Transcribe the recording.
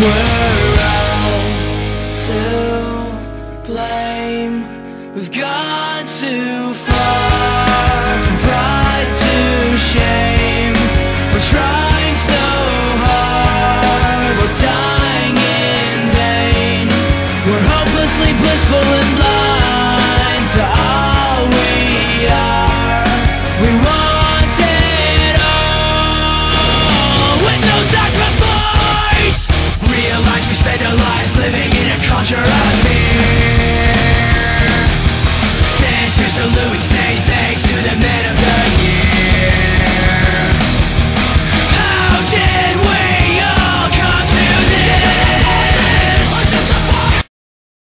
We're out to blame. We've gone too far from pride to shame. We're trying so hard. We're dying in vain. We're hopelessly blissful and blind to all we are. We want. torture